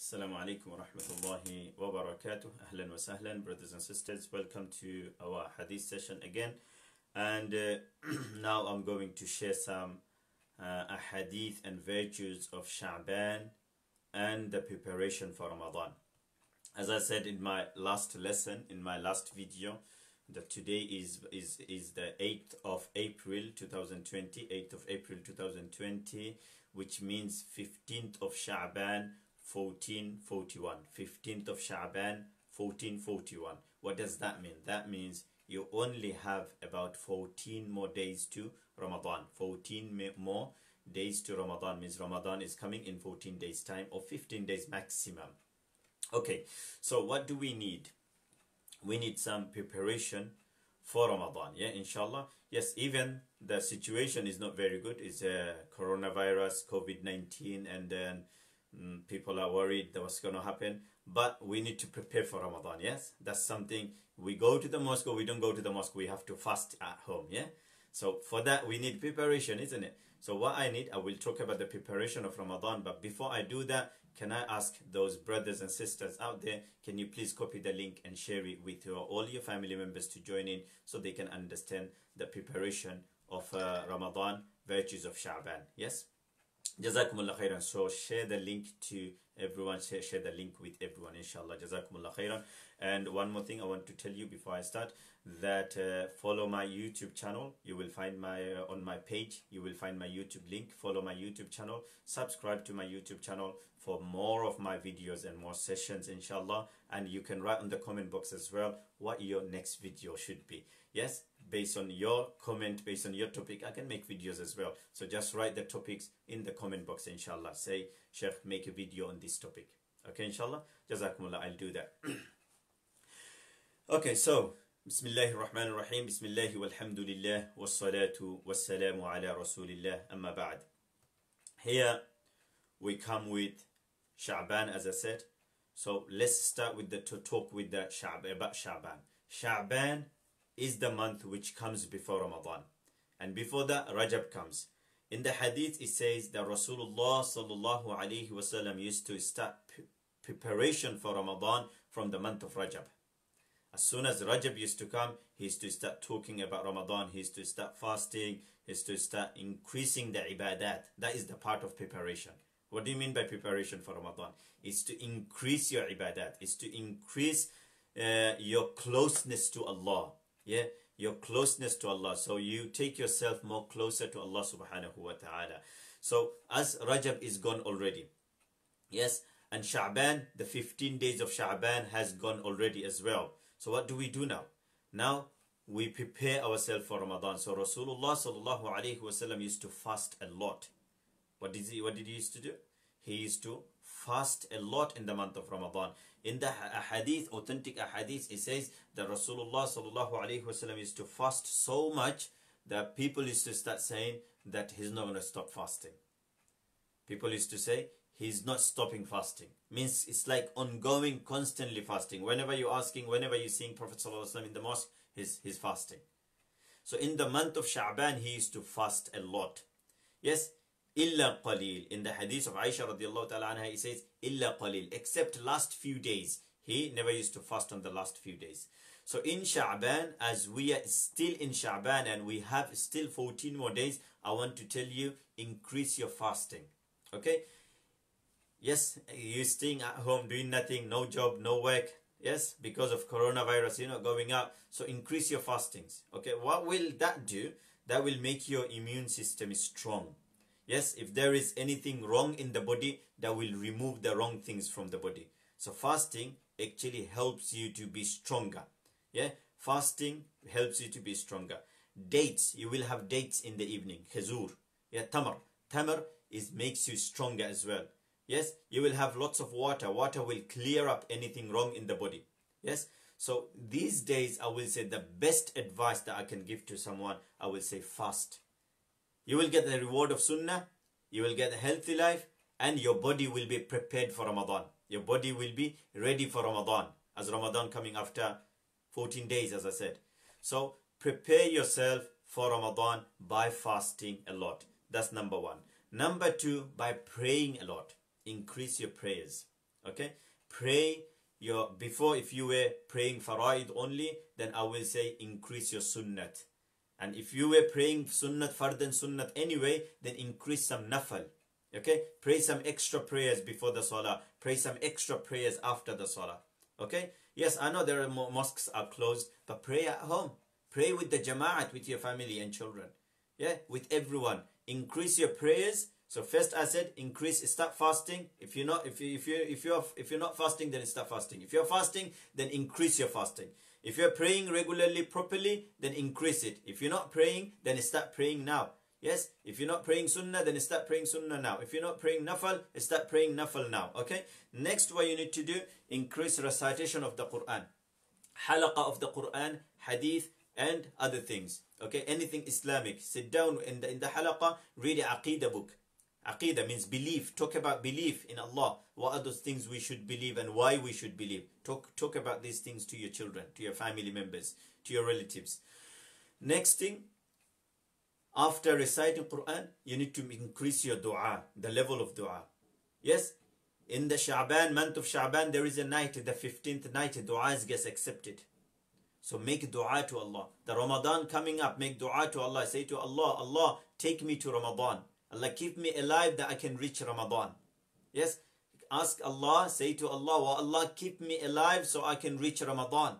Assalamu alaikum wa rahmatullahi wa barakatuh. Ahlan wa sahlan, brothers and sisters. Welcome to our hadith session again. And uh, now I'm going to share some uh, hadith and virtues of Sha'ban and the preparation for Ramadan. As I said in my last lesson, in my last video, that today is is is the 8th of April 2020 8th of April 2020 which means 15th of Sha'ban 1441 15th of Sha'ban 1441 what does that mean that means you only have about 14 more days to Ramadan 14 more days to Ramadan means Ramadan is coming in 14 days time or 15 days maximum okay so what do we need we need some preparation for Ramadan. Yeah, inshallah. Yes, even the situation is not very good. It's a coronavirus, COVID 19, and then people are worried that what's going to happen. But we need to prepare for Ramadan. Yes, that's something we go to the mosque or we don't go to the mosque. We have to fast at home. Yeah, so for that we need preparation, isn't it? So what I need, I will talk about the preparation of Ramadan. But before I do that, can I ask those brothers and sisters out there, can you please copy the link and share it with your, all your family members to join in so they can understand the preparation of uh, Ramadan, virtues of Sha'ban. Yes? Jazakumullah khairan. So share the link to everyone, share, share the link with everyone, inshallah. Jazakumullah khairan. And one more thing I want to tell you before I start that uh, follow my YouTube channel. You will find my uh, on my page. You will find my YouTube link. Follow my YouTube channel. Subscribe to my YouTube channel for more of my videos and more sessions, inshallah. And you can write on the comment box as well what your next video should be. Yes, based on your comment, based on your topic. I can make videos as well. So just write the topics in the comment box, inshallah. Say, Sheikh, make a video on this topic. Okay, inshallah. Jazakumullah, I'll do that. okay, so, Bismillah ar-Rahman Rahim, walhamdulillah, wassalatu wassalamu ala rasulillah, amma ba'd. Here, we come with Sha'ban, as I said. So let's start with the to talk with the Sha'ban, about Sha'ban. Sha'ban is the month which comes before Ramadan and before that Rajab comes in the hadith it says that Rasulullah sallallahu wasallam used to start preparation for Ramadan from the month of Rajab as soon as Rajab used to come, he used to start talking about Ramadan, he used to start fasting, he used to start increasing the ibadat. That is the part of preparation. What do you mean by preparation for Ramadan? It's to increase your ibadat, it's to increase uh, your closeness to Allah. Yeah, your closeness to Allah. So you take yourself more closer to Allah subhanahu wa ta'ala. So as Rajab is gone already, yes, and Sha'ban, the 15 days of Sha'ban has gone already as well. So what do we do now? Now we prepare ourselves for Ramadan. So Rasulullah sallallahu alaihi wasallam used to fast a lot. What did he? What did he used to do? He used to fast a lot in the month of Ramadan. In the hadith, authentic hadith, it says that Rasulullah sallallahu wasallam used to fast so much that people used to start saying that he's not going to stop fasting. People used to say he's not stopping fasting. Means it's like ongoing, constantly fasting. Whenever you're asking, whenever you're seeing Prophet ﷺ in the mosque, he's, he's fasting. So in the month of Sha'ban, he used to fast a lot. Yes, illa qalil. In the hadith of Aisha radiallahu ta'ala anha, he says, illa qalil. Except last few days. He never used to fast on the last few days. So in Sha'ban, as we are still in Sha'ban and we have still 14 more days, I want to tell you, increase your fasting. Okay? Yes, you're staying at home doing nothing, no job, no work. Yes, because of coronavirus, you're not going out. So increase your fastings. Okay, what will that do? That will make your immune system strong. Yes, if there is anything wrong in the body, that will remove the wrong things from the body. So fasting actually helps you to be stronger. Yeah, fasting helps you to be stronger. Dates, you will have dates in the evening. Khazur. Yeah, tamar. Tamar is makes you stronger as well. Yes, you will have lots of water. Water will clear up anything wrong in the body. Yes, so these days I will say the best advice that I can give to someone, I will say fast. You will get the reward of Sunnah, you will get a healthy life, and your body will be prepared for Ramadan. Your body will be ready for Ramadan, as Ramadan coming after 14 days, as I said. So prepare yourself for Ramadan by fasting a lot. That's number one. Number two, by praying a lot increase your prayers. Okay? Pray your before if you were praying faraid only, then I will say increase your sunnat. And if you were praying sunnat, fard and sunnat anyway, then increase some nafal. Okay? Pray some extra prayers before the salah. Pray some extra prayers after the salah. Okay? Yes, I know there are mosques are closed, but pray at home. Pray with the jama'at, with your family and children. Yeah, with everyone. Increase your prayers. So first I said increase start fasting. If you're not if you if you if you're if you're not fasting, then start fasting. If you're fasting, then increase your fasting. If you're praying regularly properly, then increase it. If you're not praying, then start praying now. Yes, if you're not praying sunnah, then start praying sunnah now. If you're not praying nafal, start praying nafal now. Okay? Next, what you need to do, increase recitation of the Quran. Halaqa of the Quran, hadith, and other things. Okay, anything Islamic. Sit down in the, in the halaqa, read a aqidah book. Aqidah means belief. Talk about belief in Allah. What are those things we should believe and why we should believe. Talk, talk about these things to your children, to your family members, to your relatives. Next thing, after reciting Quran, you need to increase your dua, the level of dua. Yes, in the Sha'ban, month of Sha'ban, there is a night, the 15th night, du'as gets accepted. So make dua to Allah. The Ramadan coming up, make dua to Allah. Say to Allah, Allah, take me to Ramadan. Allah, keep me alive that I can reach Ramadan. Yes? Ask Allah, say to Allah, oh Allah, keep me alive so I can reach Ramadan.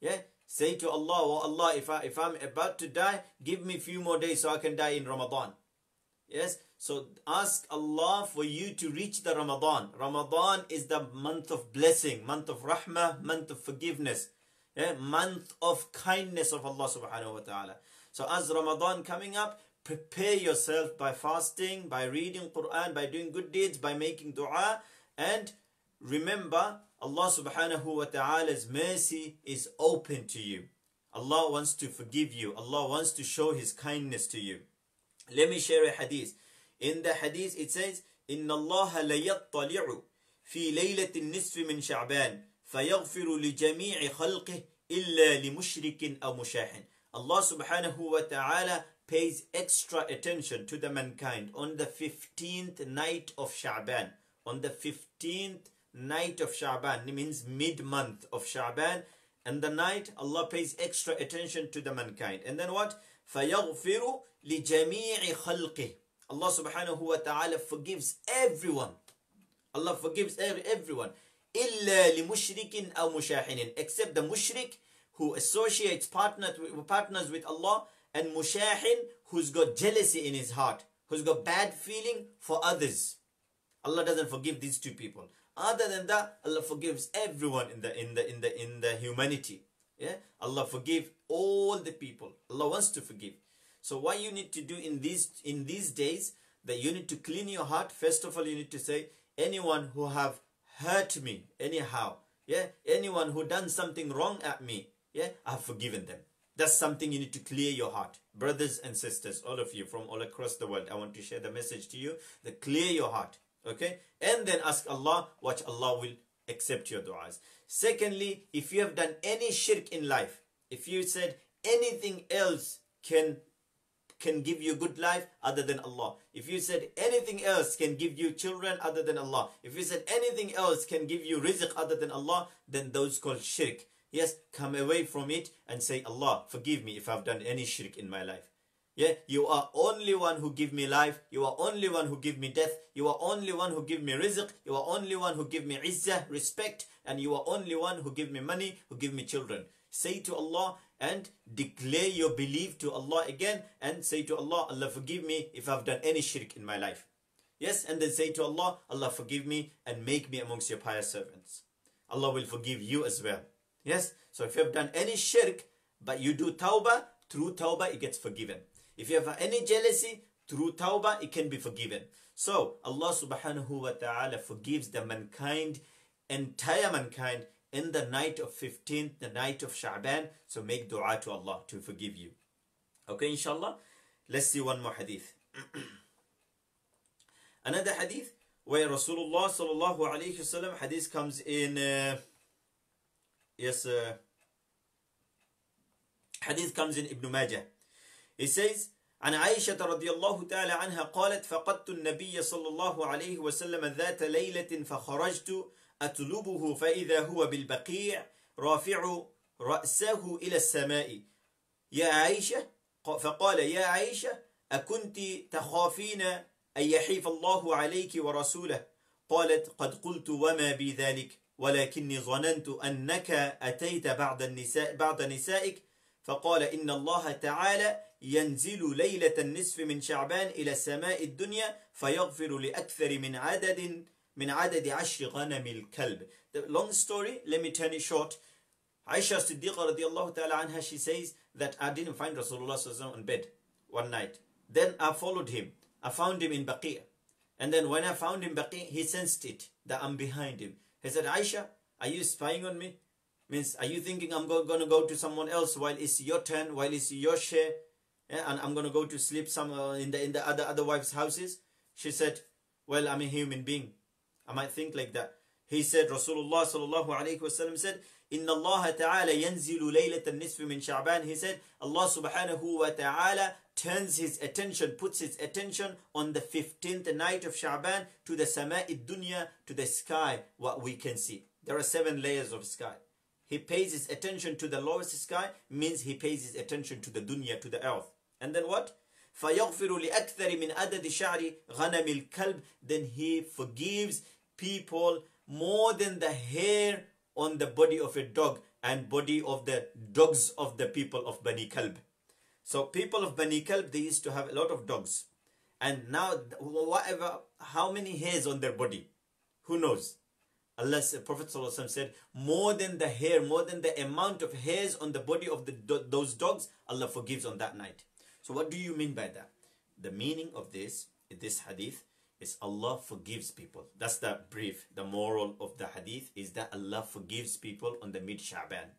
Yeah? Say to Allah, oh Allah, if, I, if I'm about to die, give me a few more days so I can die in Ramadan. Yes? So ask Allah for you to reach the Ramadan. Ramadan is the month of blessing, month of rahmah, month of forgiveness, yeah? month of kindness of Allah subhanahu wa ta'ala. So as Ramadan coming up, prepare yourself by fasting, by reading Quran, by doing good deeds, by making dua, and remember Allah subhanahu wa ta'ala's mercy is open to you. Allah wants to forgive you. Allah wants to show His kindness to you. Let me share a hadith. In the hadith it says, إن الله ليطلع في ليلة النصف من شعبان فيغفر لجميع خلقه إلا لمشرك أو مشاحن. Allah subhanahu wa ta'ala pays extra attention to the mankind on the 15th night of Sha'ban. On the 15th night of Sha'ban, it means mid-month of Sha'ban. And the night, Allah pays extra attention to the mankind. And then what? فَيَغْفِرُ لِجَمِيعِ خَلْقِهِ Allah subhanahu wa ta'ala forgives everyone. Allah forgives everyone. إِلَّا لِمُشْرِكٍ أَوْ مُشَاحِنٍ Except the mushrik who associates partners with, partners with Allah and mushahin who's got jealousy in his heart, who's got bad feeling for others. Allah doesn't forgive these two people. Other than that, Allah forgives everyone in the in the in the in the humanity. Yeah, Allah forgive all the people. Allah wants to forgive. So what you need to do in these in these days that you need to clean your heart. First of all, you need to say anyone who have hurt me anyhow. Yeah, anyone who done something wrong at me. Yeah, I have forgiven them. That's something you need to clear your heart. Brothers and sisters, all of you from all across the world, I want to share the message to you that clear your heart. Okay? And then ask Allah, watch Allah will accept your du'as. Secondly, if you have done any shirk in life, if you said anything else can can give you good life other than Allah. If you said anything else can give you children other than Allah. If you said anything else can give you rizq other than Allah, then those called shirk. Yes, come away from it and say, Allah, forgive me if I've done any shirk in my life. Yeah, you are only one who give me life. You are only one who give me death. You are only one who give me rizq. You are only one who give me izzah, respect. And you are only one who give me money, who give me children. Say to Allah and declare your belief to Allah again and say to Allah, Allah forgive me if I've done any shirk in my life. Yes, and then say to Allah, Allah forgive me and make me amongst your pious servants. Allah will forgive you as well. Yes, so if you have done any shirk, but you do tawbah, through tawbah it gets forgiven. If you have any jealousy, through tawbah it can be forgiven. So Allah subhanahu wa ta'ala forgives the mankind, entire mankind, in the night of 15th, the night of Sha'ban. So make dua to Allah to forgive you. Okay, inshallah. Let's see one more hadith. Another hadith where Rasulullah sallallahu alayhi wasallam hadith comes in uh, yes uh, hadith comes in Ibn Majah. He says عن عائشة رضي الله تعالى عنها قالت فقدت النبي صلى الله عليه وسلم ذات ليلة فخرجت أطلبه فإذا هو بالبقيع رافع رأسه إلى السماء يا عائشة فقال يا عائشة أكنت تخافين أن يحيف الله عليك ورسوله قالت قد قلت وما بي ذلك ولكني ظننت أنك أتيت بعد النساء بعد نسائك فقال إن الله تعالى ينزل ليلة النصف من شعبان إلى السماء الدنيا فيغفر لأكثر من عدد من عدد عشر غنم الكلب. The long story, let me turn it short. Aisha Siddiqa radiallahu ta'ala anha, she says that I didn't find Rasulullah on bed one night. Then I followed him. I found him in Baqi'. And then when I found him Baqi', he sensed it, that I'm behind him. He said, Aisha, are you spying on me? Means, are you thinking I'm going to go to someone else while it's your turn, while it's your share, yeah, and I'm going to go to sleep some in the in the other other wives' houses? She said, Well, I'm a human being. I might think like that. He said, Rasulullah sallallahu alaihi wasallam said, Inna Allah ta'ala yanzilu laylat al-nisf min He said, Allah subhanahu wa ta'ala turns his attention, puts his attention on the 15th night of Sha'ban to the sama'i dunya, to the sky, what we can see. There are seven layers of sky. He pays his attention to the lowest sky, means he pays his attention to the dunya, to the earth. And then what? فيغفر لأكثر من عدد شعر غنم الكلب then he forgives people more than the hair on the body of a dog and body of the dogs of the people of Bani Kalb. So people of Bani Kalb, they used to have a lot of dogs. And now, whatever, how many hairs on their body? Who knows? Allah, Prophet ﷺ said, more than the hair, more than the amount of hairs on the body of the, those dogs, Allah forgives on that night. So what do you mean by that? The meaning of this, this hadith, is Allah forgives people. That's the brief, the moral of the hadith is that Allah forgives people on the mid Sha'ban.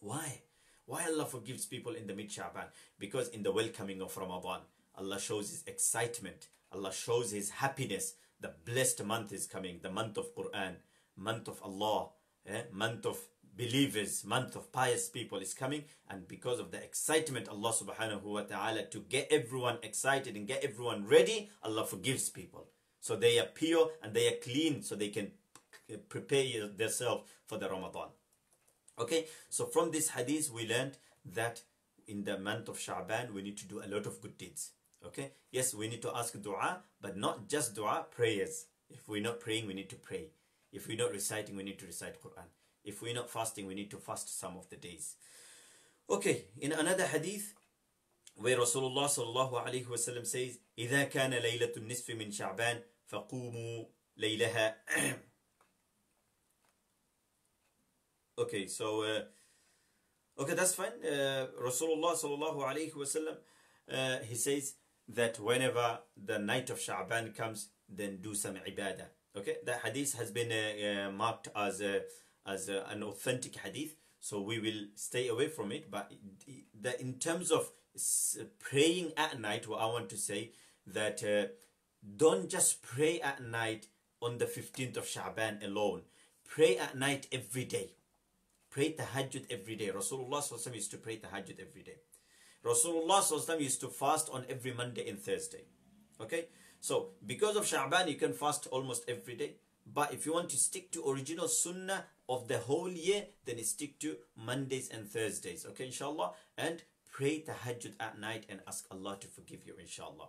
Why? Why Allah forgives people in the mid Sha'ban? Because in the welcoming of Ramadan, Allah shows His excitement. Allah shows His happiness. The blessed month is coming, the month of Quran, month of Allah, eh? month of believers, month of pious people is coming. And because of the excitement, Allah subhanahu wa ta'ala, to get everyone excited and get everyone ready, Allah forgives people. So they are pure and they are clean so they can prepare themselves for the Ramadan. Okay, so from this hadith we learned that in the month of Sha'ban we need to do a lot of good deeds. Okay, yes, we need to ask dua, but not just dua, prayers. If we're not praying, we need to pray. If we're not reciting, we need to recite Quran. If we're not fasting, we need to fast some of the days. Okay, in another hadith, where Rasulullah sallallahu alayhi wasallam says, إذا كان ليلة النصف من شعبان فقوموا ليلها. okay, so uh, okay, that's fine. Uh, Rasulullah sallallahu alayhi wasallam, uh, he says that whenever the night of Sha'ban comes, then do some ibadah. Okay, that hadith has been uh, uh, marked as a as a, an authentic hadith so we will stay away from it but the, in terms of praying at night what i want to say that uh, don't just pray at night on the 15th of Sha'ban alone pray at night every day pray tahajjud every day rasulullah used to pray tahajjud every day rasulullah used to fast on every monday and thursday okay so because of Sha'ban you can fast almost every day but if you want to stick to original sunnah of the whole year, then stick to Mondays and Thursdays. Okay, inshallah. And pray tahajjud at night and ask Allah to forgive you, inshallah.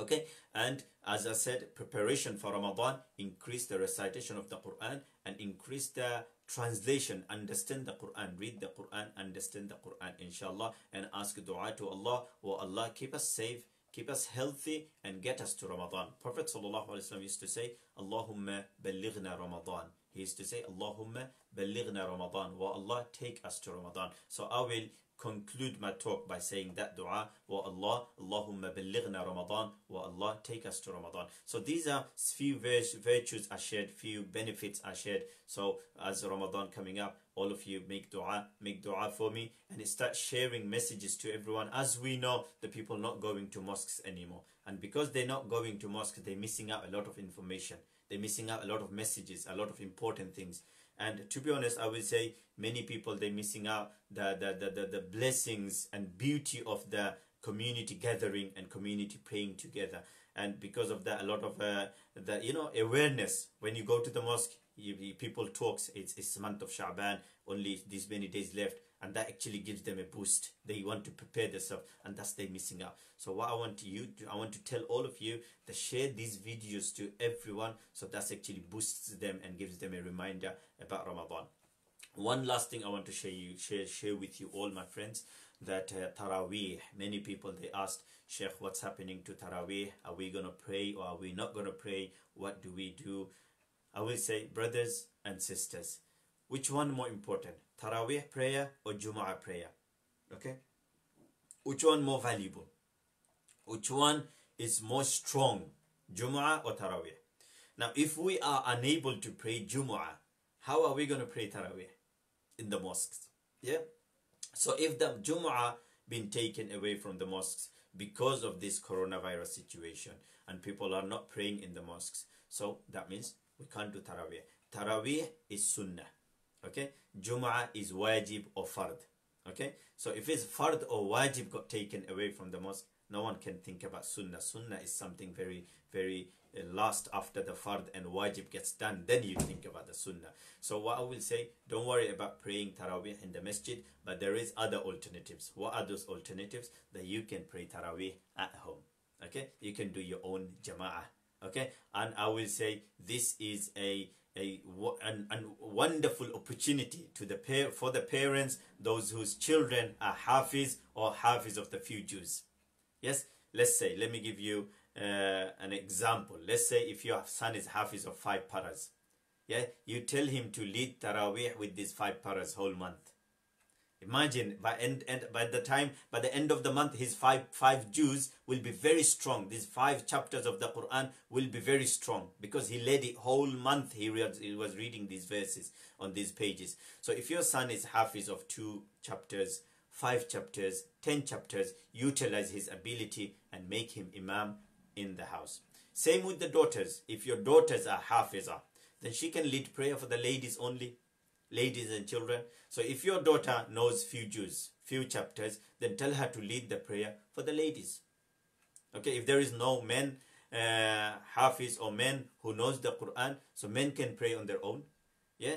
Okay, and as I said, preparation for Ramadan, increase the recitation of the Quran and increase the translation, understand the Quran, read the Quran, understand the Quran, inshallah, and ask dua to Allah, oh Allah, keep us safe keep us healthy and get us to Ramadan. Prophet ﷺ used to say, Allahumma ballighna Ramadan. He used to say, Allahumma ballighna Ramadan. Wa Allah, take us to Ramadan. So I will conclude my talk by saying that dua. Wa Allah Allahumma ballighna Ramadan. Wa Allah take us to Ramadan. So these are few virtues are shared few benefits are shared. So as Ramadan coming up all of you make dua make dua for me and start sharing messages to everyone. As we know the people not going to mosques anymore. And because they're not going to mosques they're missing out a lot of information. They're missing out a lot of messages a lot of important things and to be honest i would say many people they're missing out the the, the, the, the blessings and beauty of the community gathering and community praying together. And because of that, a lot of uh, the you know awareness when you go to the mosque, people talks. It's it's month of Sha'ban, only these many days left, and that actually gives them a boost. They want to prepare themselves, and that's they missing out. So what I want you, to, I want to tell all of you to share these videos to everyone, so that's actually boosts them and gives them a reminder about Ramadan. One last thing I want to share you share share with you all my friends that uh, Taraweeh many people they asked Sheikh what's happening to Taraweeh are we going to pray or are we not going to pray what do we do I will say brothers and sisters which one more important Taraweeh prayer or Jumu'ah prayer? Okay? Which one more valuable? Which one is more strong Jumu'ah or Taraweeh now if we are unable to pray Jumu'ah how are we going to pray Taraweeh in the mosques? Yeah? So if the Jumu'ah been taken away from the mosques because of this coronavirus situation and people are not praying in the mosques, so that means we can't do Taraweeh. Taraweeh is Sunnah. Okay? Jumu'ah is wajib or fard. Okay? So if it's fard or wajib got taken away from the mosque, no one can think about Sunnah. Sunnah is something very, very uh, last after the fard and wajib gets done. Then you think about the Sunnah. So what I will say, don't worry about praying Taraweeh in the masjid, but there is other alternatives. What are those alternatives? That you can pray Taraweeh at home. Okay? You can do your own Jama'ah. Okay? And I will say this is a a an, an wonderful opportunity to the pair for the parents, those whose children are hafiz or hafiz of the few juz. Yes, let's say, let me give you uh, an example. Let's say if your son is hafiz of five paras, yeah, you tell him to lead Taraweeh with these five paras whole month. Imagine by end, end by the time by the end of the month, his five five juz will be very strong. These five chapters of the Quran will be very strong because he led it whole month. He, read, he was reading these verses on these pages. So if your son is hafiz of two chapters, five chapters, ten chapters, utilize his ability and make him imam in the house. Same with the daughters. If your daughters are half hafiza, then she can lead prayer for the ladies only ladies and children. So if your daughter knows few juz, few chapters, then tell her to lead the prayer for the ladies. Okay, if there is no men, uh, hafiz or men who knows the Quran, so men can pray on their own. Yeah,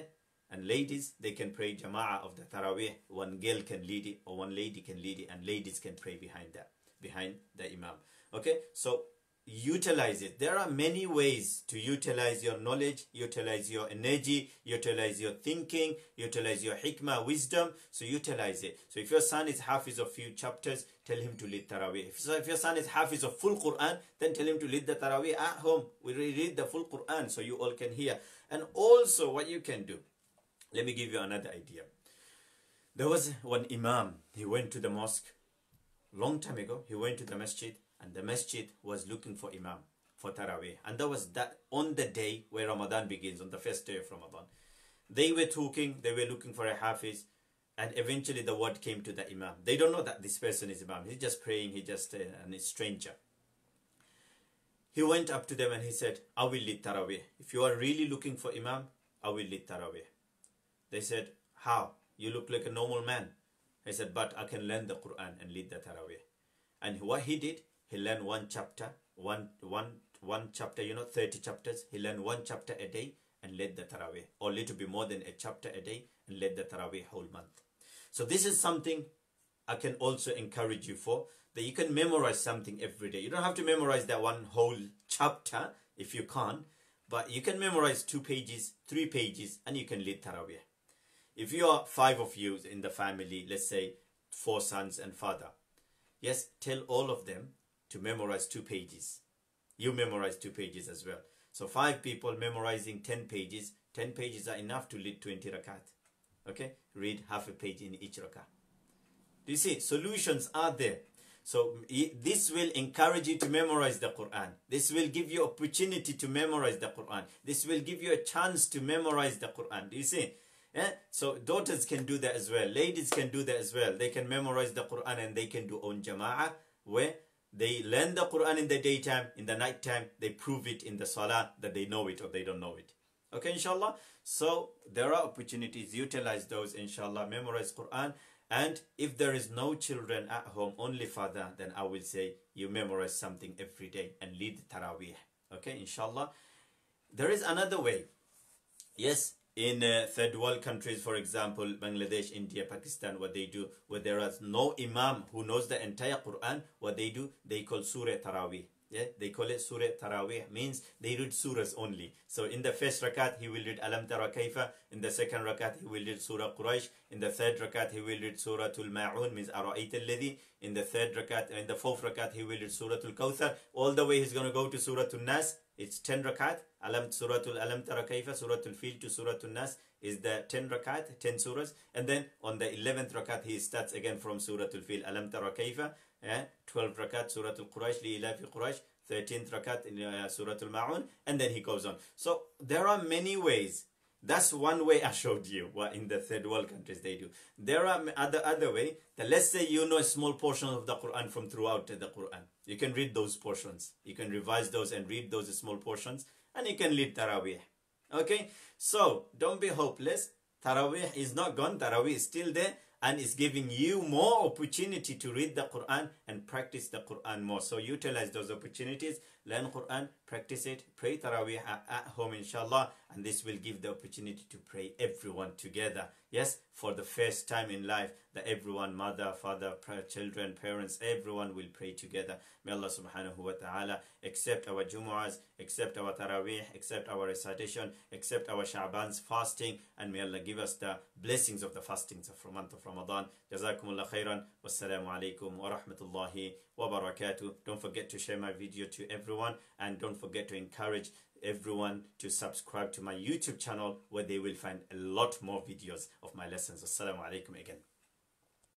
and ladies they can pray jama'ah of the Taraweeh. One girl can lead it or one lady can lead it, and ladies can pray behind that, behind the imam. Okay, so utilize it. There are many ways to utilize your knowledge, utilize your energy, utilize your thinking, utilize your hikmah, wisdom. So utilize it. So if your son is hafiz of a few chapters, tell him to lead Taraweeh. If, so if your son is hafiz of full Quran, then tell him to lead the Taraweeh at home. We read the full Quran so you all can hear. And also what you can do. Let me give you another idea. There was one imam. He went to the mosque long time ago. He went to the masjid and the masjid was looking for imam for Taraweeh. And that was that on the day where Ramadan begins, on the first day of Ramadan. They were talking, they were looking for a hafiz, and eventually the word came to the imam. They don't know that this person is imam. He's just praying, he's just a, a stranger. He went up to them and he said, I will lead Taraweeh. If you are really looking for imam, I will lead Taraweeh. They said, How? You look like a normal man. He said, But I can learn the Quran and lead the Taraweeh. And what he did, he learned one chapter, one, one, one chapter, you know, 30 chapters. He learned one chapter a day and led the Taraweeh, or little bit more than a chapter a day and led the Taraweeh whole month. So this is something I can also encourage you for, that you can memorize something every day. You don't have to memorize that one whole chapter if you can't, but you can memorize two pages, three pages, and you can lead Taraweeh. If you are five of you in the family, let's say four sons and father, yes, tell all of them to memorize two pages. You memorize two pages as well. So five people memorizing 10 pages, 10 pages are enough to lead 20 rakat. Okay? Read half a page in each rakat. Do you see? Solutions are there. So this will encourage you to memorize the Quran. This will give you opportunity to memorize the Quran. This will give you a chance to memorize the Quran. Do you see? Yeah? So daughters can do that as well. Ladies can do that as well. They can memorize the Quran and they can do on jama'ah where they learn the Quran in the daytime, in the nighttime, they prove it in the salah that they know it or they don't know it. Okay, inshallah. So there are opportunities. Utilize those, inshallah. Memorize Quran And if there is no children at home, only father, then I will say you memorize something every day and lead Taraweeh. Okay, inshallah. There is another way. Yes, in uh, third world countries, for example, Bangladesh, India, Pakistan, what they do, where there is no imam who knows the entire Quran, what they do, they call Surah Taraweeh. Yeah, they call it Surah Taraweeh, means they read surahs only. So in the first rakat, he will read Alam Tara Kaifa. In the second rakat, he will read Surah Quraysh. In the third rakat, he will read Surah Tul Ma'un, means Ara'ayt al In the third rakat, and in the fourth rakat, he will read Surah Tul Kawthar. All the way he's going to go to Surah Tul Nas. It's 10 rakat. Alam Surah Alam Tara Kaifa, Surah Tul Fil to Surah Tul Nas is the 10 rakat, 10 surahs. And then on the 11th rakat, he starts again from Surah Tul Fil, Alam Tara Kaifa. Yeah, 12 rakat, Surah Al Quraysh, Li Ilafi Quraysh. 13th rakat in uh, Surah Al-Ma'un, and then he goes on. So there are many ways. That's one way I showed you what in the third world countries they do. There are other other way that let's say you know a small portion of the Quran from throughout the Quran. You can read those portions. You can revise those and read those small portions, and you can lead Taraweeh. Okay, so don't be hopeless. Taraweeh is not gone. Taraweeh is still there and is giving you more opportunity to read the Quran and practice the Quran more. So utilize those opportunities, learn Quran, practice it, pray Taraweeh at home inshallah, and this will give the opportunity to pray everyone together. Yes, for the first time in life, that everyone, mother, father, children, parents, everyone will pray together. May Allah subhanahu wa ta'ala accept our Jumu'ahs, accept our Taraweeh, accept our recitation, accept our Sha'ban's fasting, and may Allah give us the blessings of the fastings of the month of Ramadan. Jazakumullah khairan. Wassalamu alaikum wa rahmatullahi wa barakatuh. Don't forget to share my video to everyone, and don't forget to encourage everyone to subscribe to my YouTube channel where they will find a lot more videos of my lessons. Assalamu alaikum again.